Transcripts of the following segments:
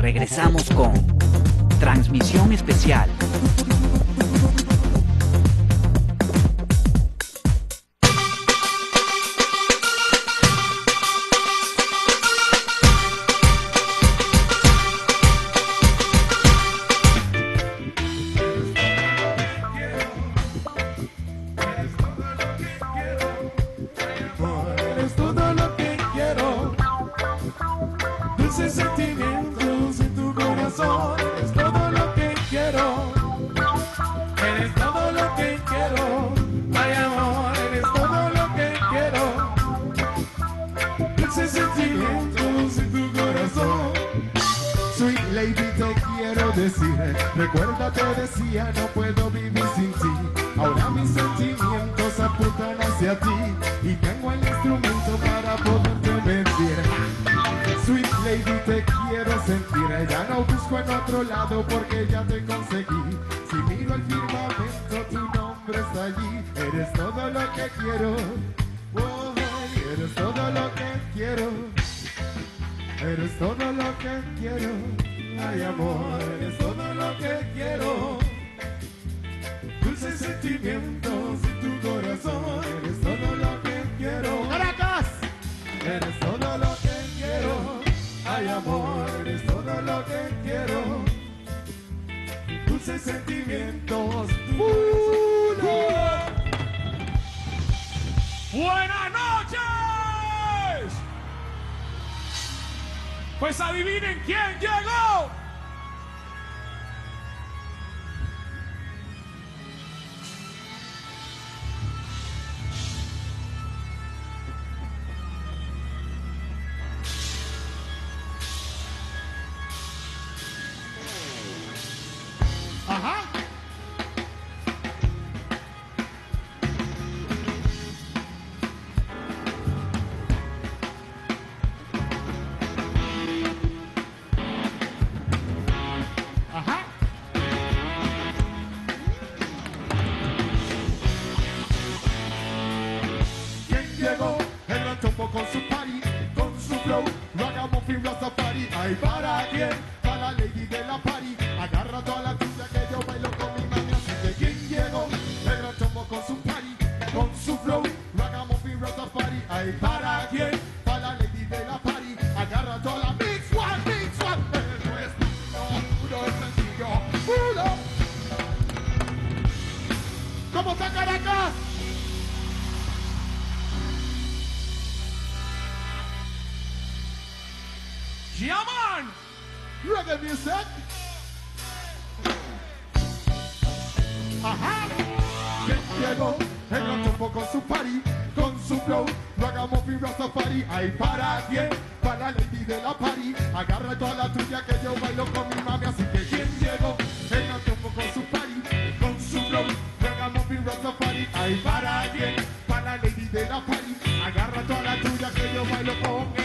Regresamos con transmisión especial. que quiero. Eres todo lo que quiero. Eres todo lo que quiero. Ay, amor, eres todo lo que quiero. Dulces sentimientos en tu corazón. Eres todo lo que quiero. ¡Caracas! Eres todo lo que quiero. Ay, amor, eres todo lo que quiero. Dulces sentimientos. Buenas noches. Pues adivinen quién llegó. Hello,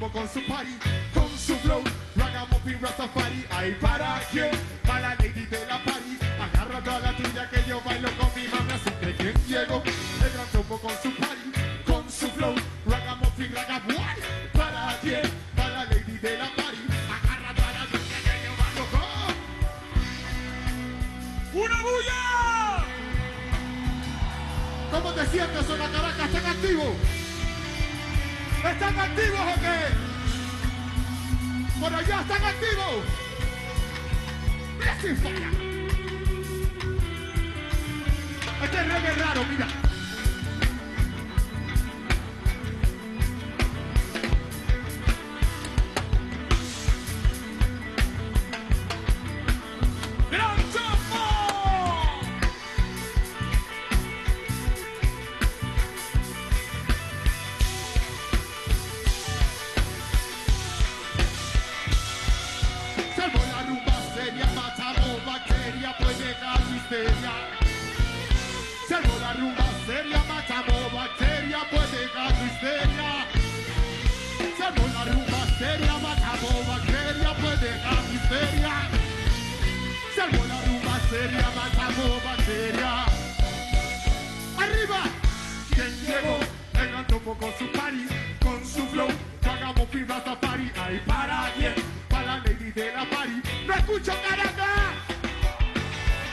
mambo con su party. Allá están activos. Mira sin la rumba seria, matamos bacteria, puede dar histeria. Salvo la rumba seria, matamos bacteria, puede dar histeria. Salvo la rumba seria, matamos bacteria. ¡Arriba! ¿Quién llegó? El antojo con su party, con su flow. Hagamos fibra safari. Ahí para quién? Para la lady de la party. ¡No escucho Caracas!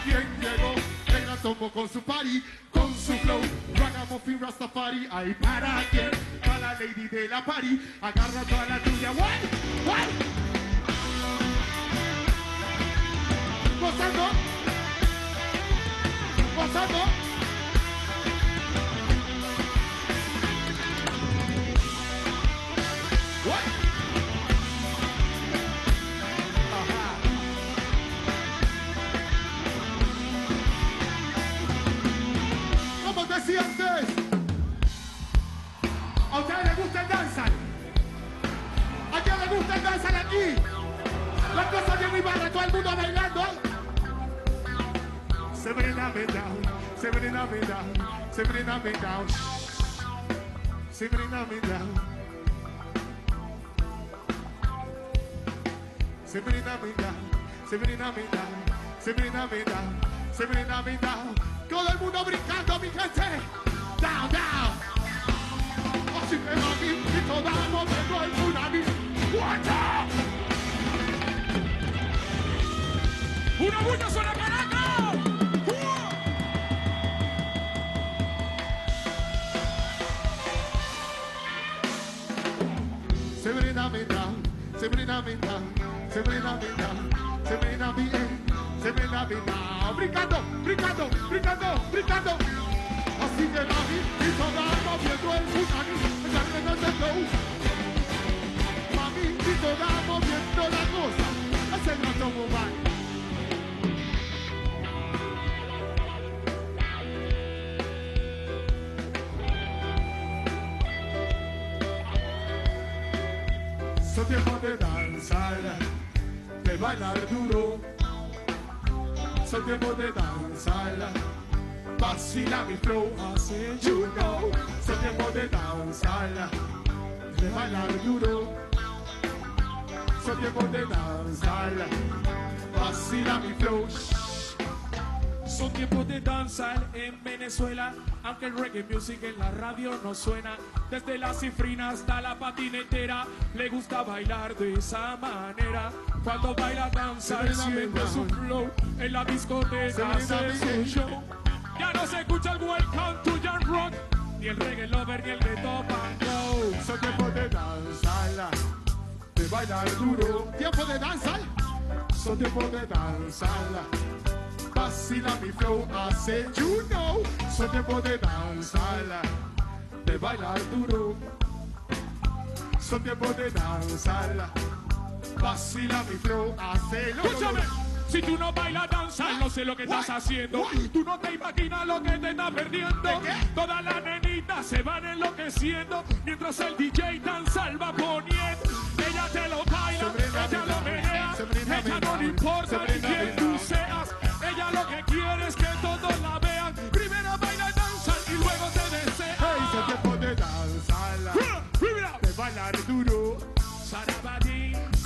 ¿Quién llegó? Antojo con su party, su flow. Hagamos fibra safari. Ahí para quién? Para la lady de la party. Agarra toda la tuya. ¡What! ¡What! Gozando. Gozando. Mundo bailando. Seven up and down, up and down, up and down, up and down. Up and down, up and down, up and down, up and down. Todo el mundo brincando, mi gente. Down, down. Así que mami, y toda moviendo el tsunami. Watch out. ¡Una bulla suena Caracas! Down, seven up and down, seven up and down, seven up and down, seven up and down. Brincando, brincando, brincando, brincando. Así que mami, y toda moviendo el tsunami. Dale, dale, flow. Mami, y toda moviendo la cosa. Hace el gato mobile. Son tiempos de danzar, de bailar duro. Son tiempos de danzar, vacila mi flow, hace you know. Son tiempos de danzar, de bailar duro. Son tiempos de danzar, vacila mi flow. Son tiempos de danzar en Venezuela, aunque el reggae music en la radio no suena. Desde la cifrina hasta la patinetera, le gusta bailar de esa manera. Cuando baila danza, él siente su flow en la discoteca, hace su show. Ya no se escucha el Welcome to Young Rock, ni el reggae lover, ni el de Top and Go. Son tiempos de danzar, de bailar duro. Tiempo de danzar, son tiempos de danzar. Vacila mi flow, hace you know. Son tiempos de danzar, de bailar duro. Son tiempos de danzar. Vacila mi flow, hace lo Escúchame, si tú no bailas danza, no sé lo que estás haciendo. Tú no te imaginas lo que te estás perdiendo. Todas las nenitas se van enloqueciendo mientras el DJ danza va poniendo. Ella te lo baila, ella lo menea. Ella no le importa ni quién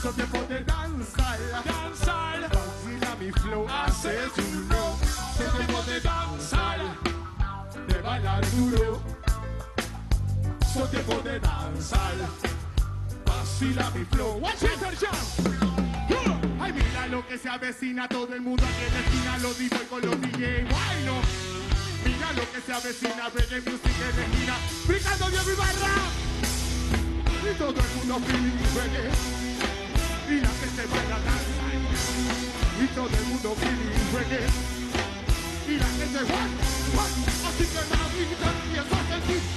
Son tiempos de danzar. danzar. Vacila mi flow, hace you know. Son tiempos de danzar. de bailar duro. Son tiempos de danzar. Vacila mi flow. Watch it, Ay, mira lo que se avecina, todo el mundo aquí en la esquina lo dijo y con los. Ya lo que se avecina, reggae music en esquina, brincando Diego Ibarra. Y todo el mundo feeling reggae. Y la gente baila danza. Y todo el mundo feeling reggae. Y la gente. Así que.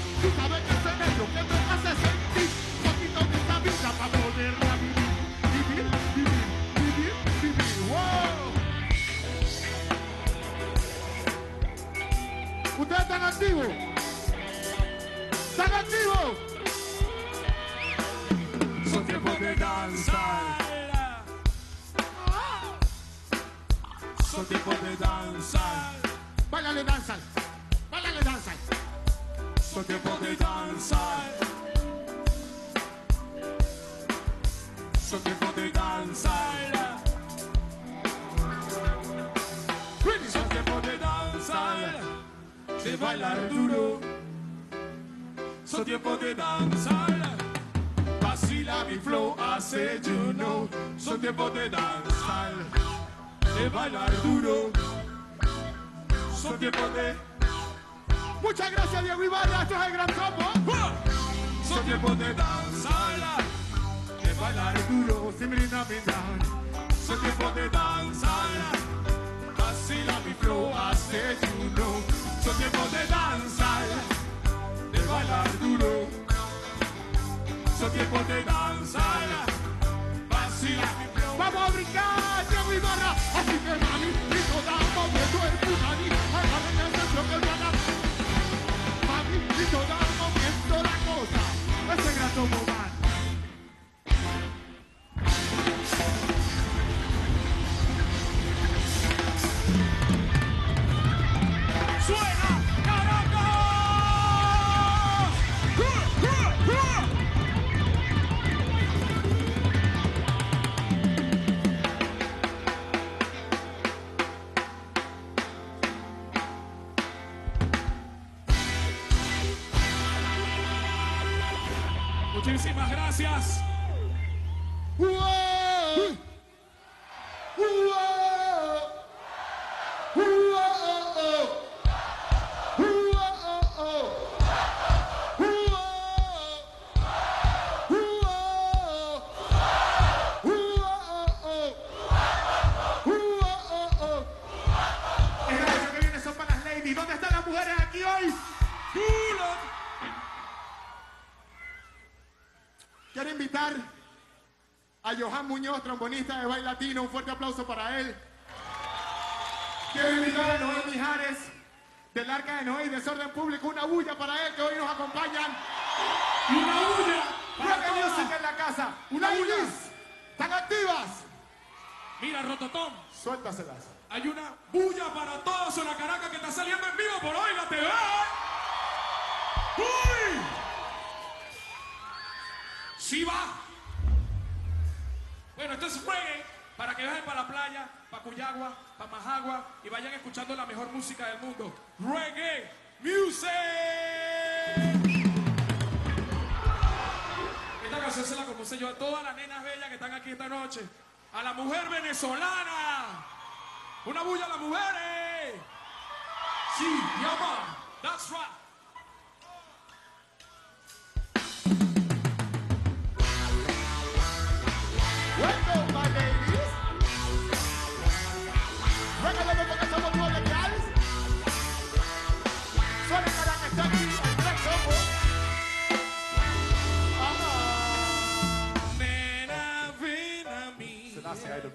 Johan Muñoz, trombonista de baile latino. Un fuerte aplauso para él. Quiero invitar a Noé Mijares, del Arca de Noé y Desorden Público. Una bulla para él, que hoy nos acompañan. Y una bulla para Rock. Music en la casa. Una bulla. ¿Están activas? Mira, Rototón, Suéltaselas. hay una bulla para todos en la Caracas que está saliendo en vivo por hoy la TV. ¡Uy! ¡Sí va! Bueno, esto es reggae para que viajen para la playa, para Cuyagua, para Majagua y vayan escuchando la mejor música del mundo. Reggae Music. Esta canción se la compuse yo a todas las nenas bellas que están aquí esta noche. A la mujer venezolana. Una bulla a las mujeres. Sí, llama. That's right.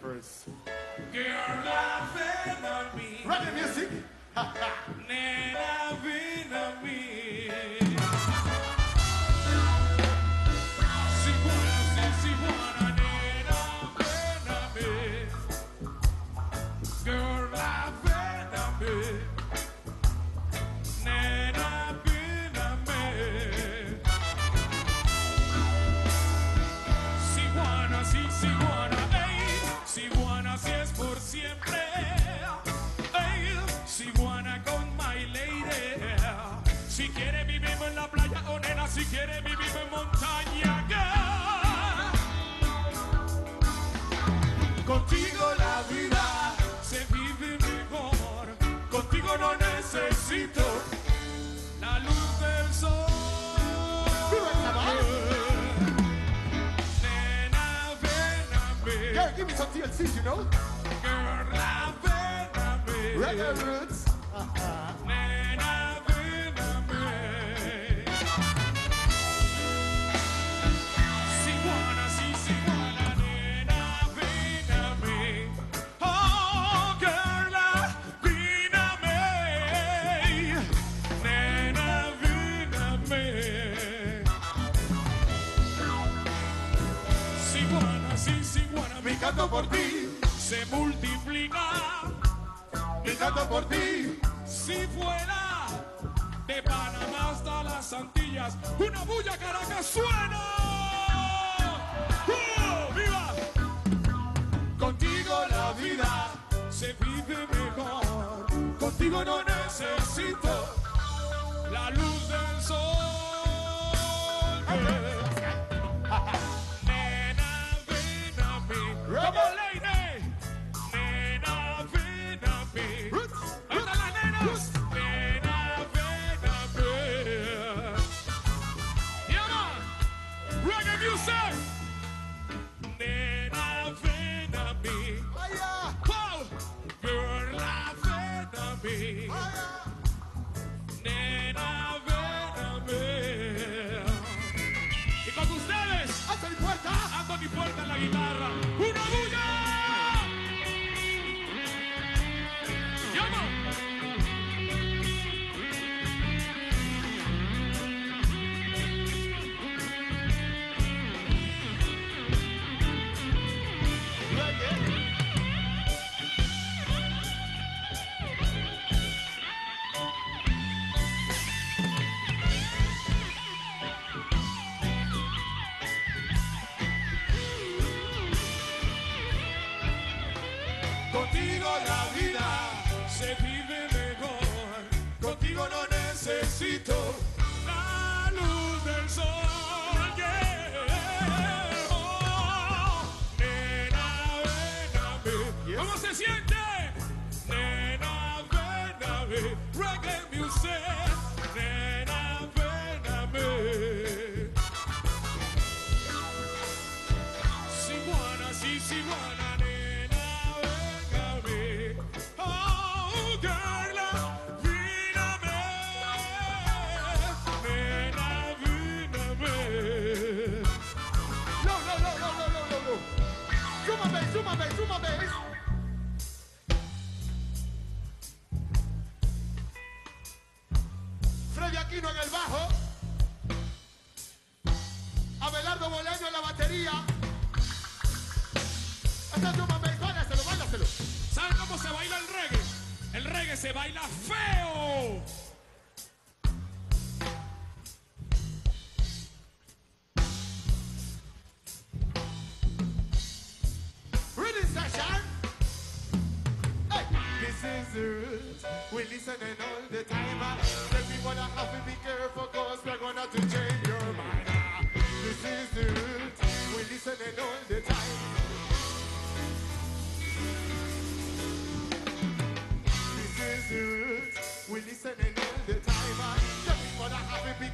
Selassie I the verse. Girl, ven a mí. Reggae music. Contigo la vida se vive mejor. Contigo no necesito la luz del sol. Viva el chaval. Nena, ven a mí. Yeah, give me some TLC, you know? Girl, ven a mí. Reggae roots. Canto por ti. Si fuera de Panamá hasta las Antillas, una bulla Caracas suena. ¡Uh! ¡Viva! Contigo la vida se vive mejor. Contigo no necesito la luz del sol. Contigo se baila feo. Ready session. Hey. This is the roots. We listening all the time. Tell people that have to be careful cause we're gonna to change your mind. This is the roots. We listening all the time.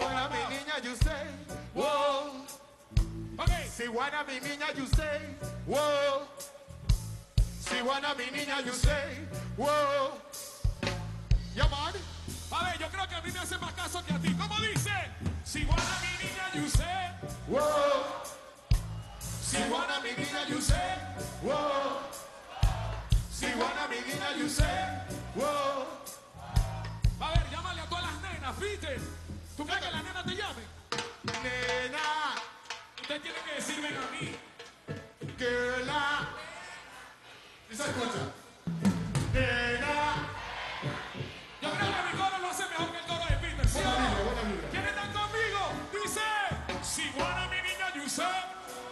wanna mi niña, you say, whoa. Si wanna mi niña, you say, whoa. Si wanna mi niña, you say, whoa. Yeah, man. a ver, yo creo que a mí me hace más caso que a ti. ¿Cómo dice? Si wanna mi niña, you say. Whoa. Si wanna mi niña, you say. Whoa. Si wanna mi niña, you say, whoa. A ver, llámale a todas las nenas, ¿viste? ¿Tú crees que las nenas te llamen? Nena, Usted tiene que decirme a mí. girl, ah. ¿Y se escucha? Nena. Yo creo que mi coro lo hace mejor que el coro de Peter. ¿sí. ¿Quiénes están conmigo? Dice, si wanna mi niña you say,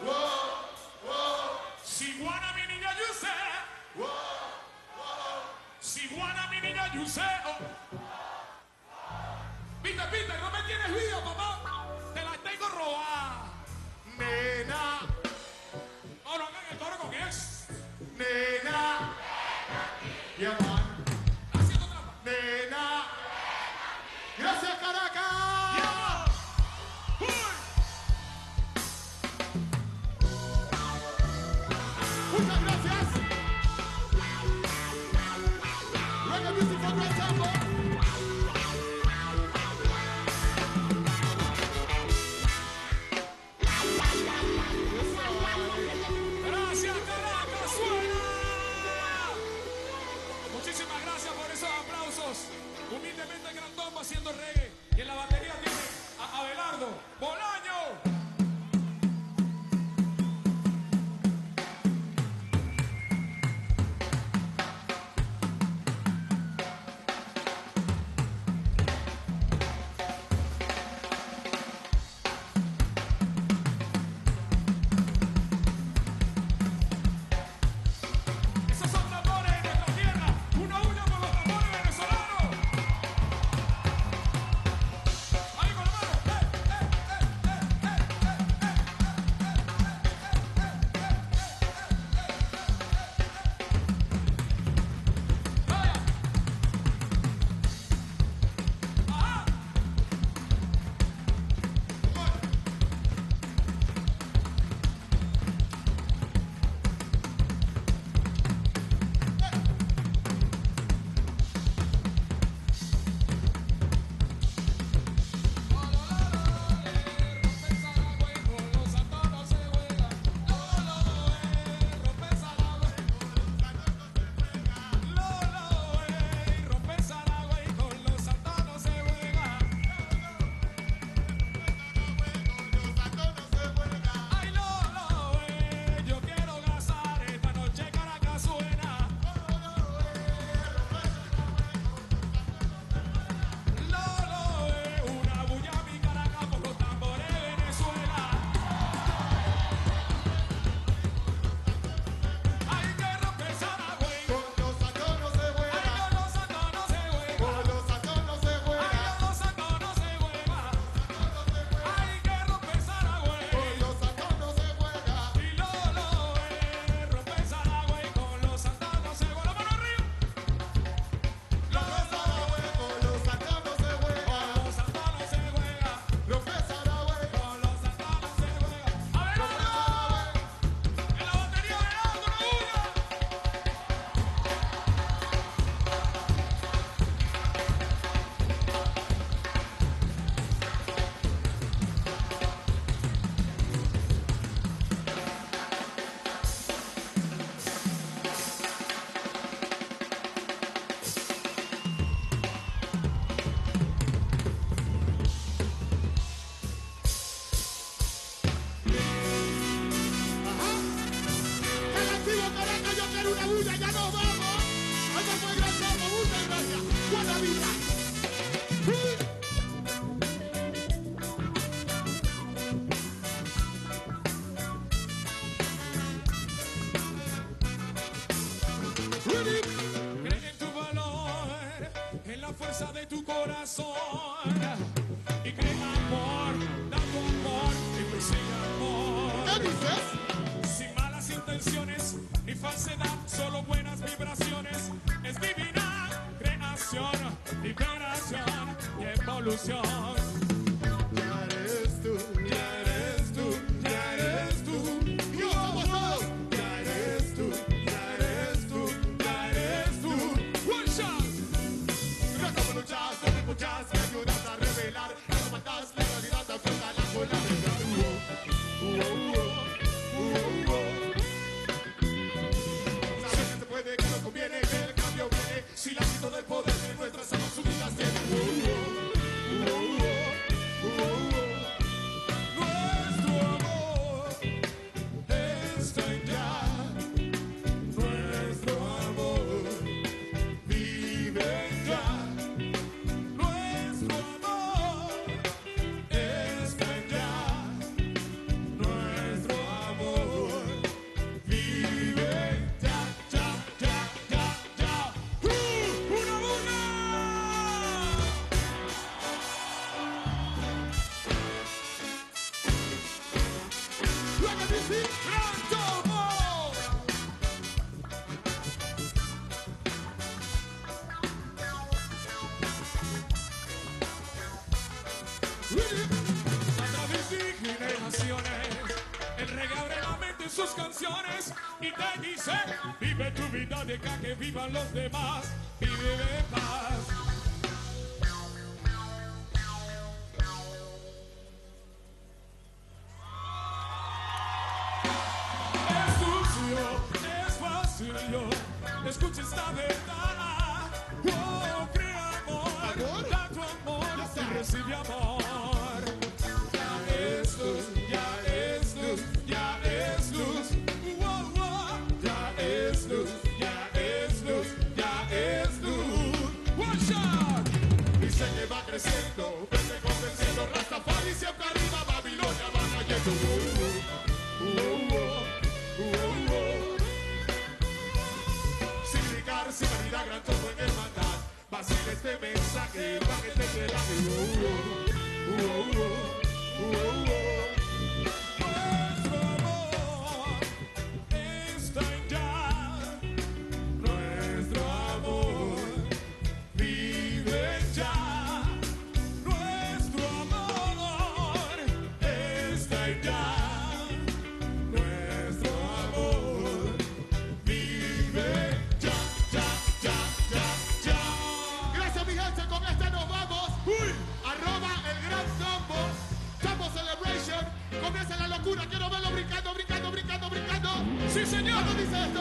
Whoa, whoa, si wanna mi niña you say, whoa, whoa. si wanna mi niña you say. Oh. Peter, Peter, no Vive tu vida, de deja que vivan los demás. Vive en paz. Es sucio, es vacío. Escucha esta verdad. Oh, crea amor, da tu amor y recibe amor. esto?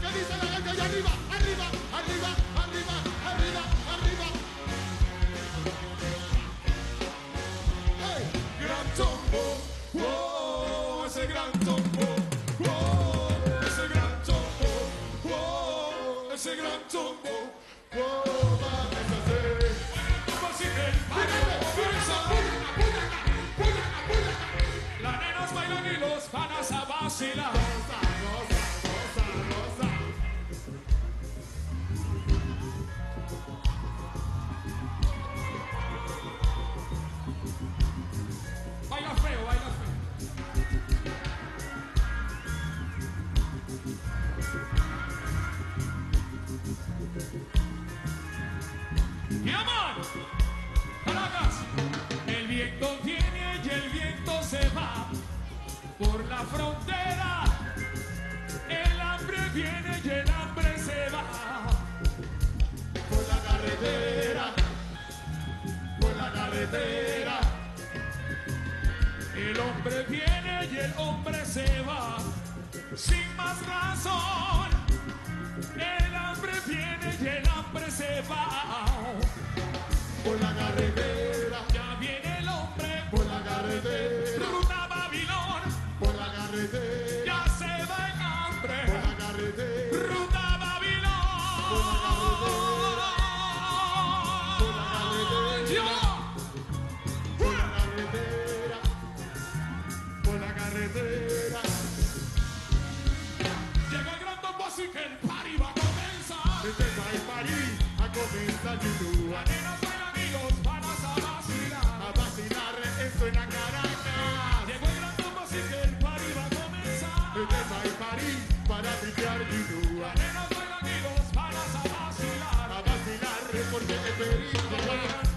¿Qué dice la gente allá arriba? ¡Arriba! ¡Arriba! see Sila. frontera, el hambre viene y el hambre se va. Por la carretera, por la carretera, el hombre viene y el hombre se va. Sin más razón, el hambre viene y el hambre se va. Por la carretera. a. A esto en. Llegó el gran así que el party va a comenzar. Para tripear no a vacilar. A vacilar porque es feliz.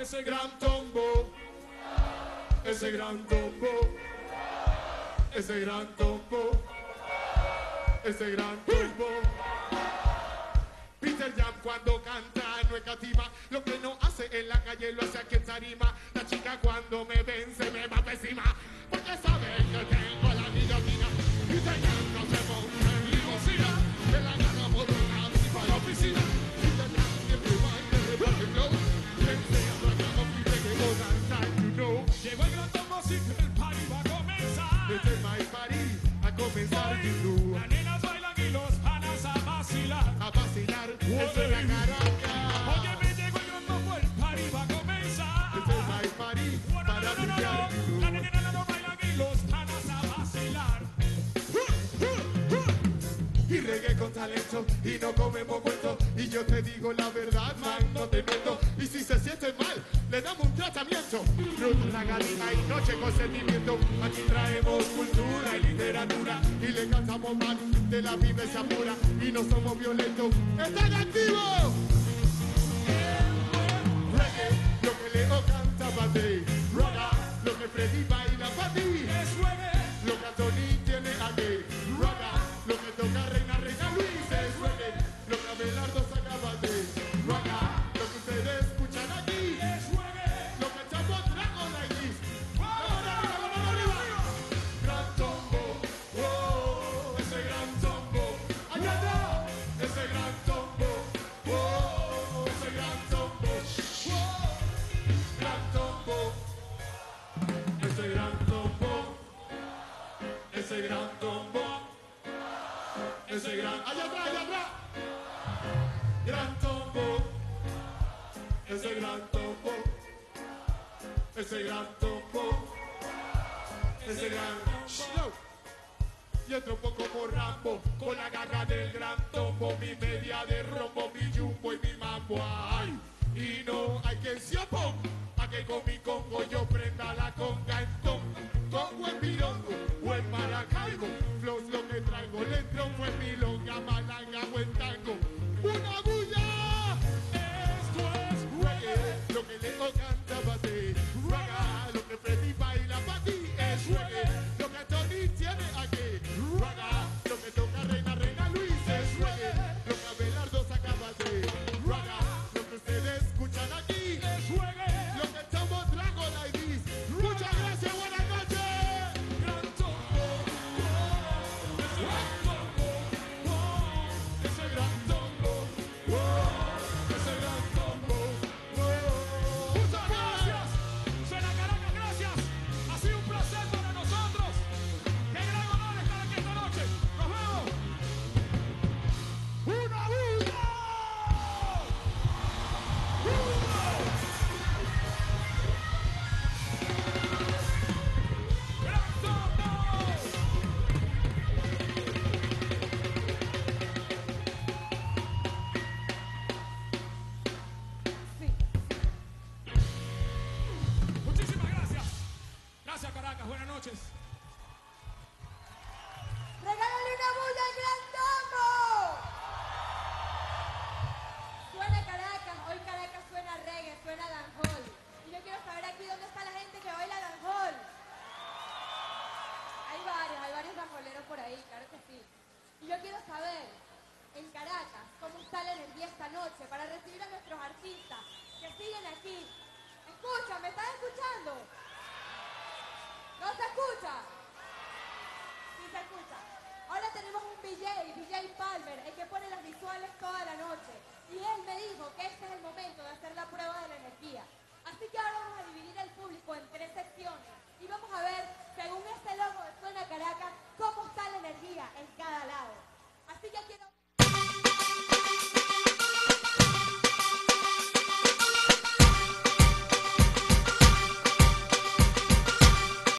ese gran combo, ese gran combo, ese gran combo, ese gran combo. Peter Jam cuando canta no es cativa, lo que no hace en la calle lo hace aquí en tarima. La chica cuando me vence me va encima, porque sabe que tengo la niña Peter Jam no se monta en limusina, que la gana por una oficina. Llegó el gran tombocito, el party va a comenzar. Este es my party, a comenzar Hoy, you Las nenas bailan y los panas a vacilar. A vacilar, es la caranga. Oye, me llegó el gran tombo, el party va a comenzar. Este es my party, bueno, para no, no, no, no. Las nenas no bailan y los panas a vacilar. Y reggae con talento, y no comemos cuentos. Y yo te digo la verdad, man, no te metas. la galina y noche con sentimiento. Aquí traemos cultura y literatura y le cantamos mal de la viveza pura y no somos violentos. ¡Están activos!